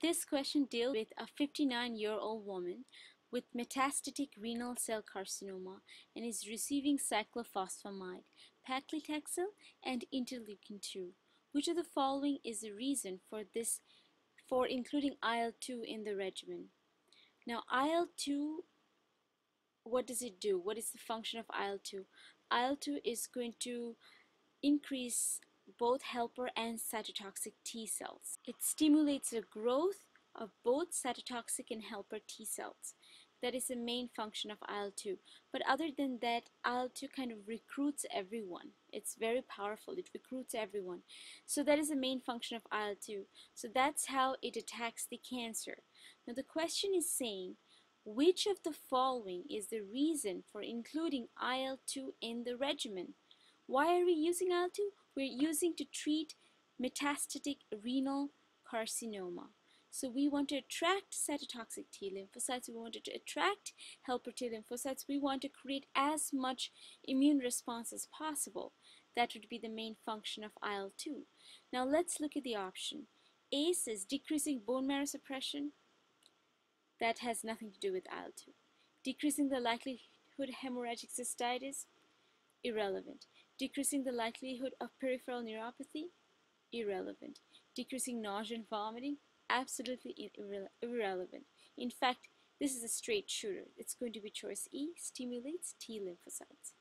This question deals with a 59-year-old woman with metastatic renal cell carcinoma and is receiving cyclophosphamide, paclitaxel, and interleukin-2. Which of the following is the reason for this for including IL-2 in the regimen? Now IL-2 what does it do? What is the function of IL-2? IL-2 is going to increase both helper and cytotoxic T cells. It stimulates the growth of both cytotoxic and helper T cells. That is the main function of IL-2. But other than that, IL-2 kind of recruits everyone. It's very powerful. It recruits everyone. So that is the main function of IL-2. So that's how it attacks the cancer. Now the question is saying, which of the following is the reason for including IL-2 in the regimen? Why are we using IL-2? We're using to treat metastatic renal carcinoma. So we want to attract cytotoxic T lymphocytes, we want to attract helper T lymphocytes, we want to create as much immune response as possible. That would be the main function of IL-2. Now let's look at the option. A says decreasing bone marrow suppression. That has nothing to do with IL-2. Decreasing the likelihood of hemorrhagic cystitis, irrelevant. Decreasing the likelihood of peripheral neuropathy, irrelevant. Decreasing nausea and vomiting, absolutely irre irrelevant. In fact, this is a straight shooter. It's going to be choice E, stimulates T lymphocytes.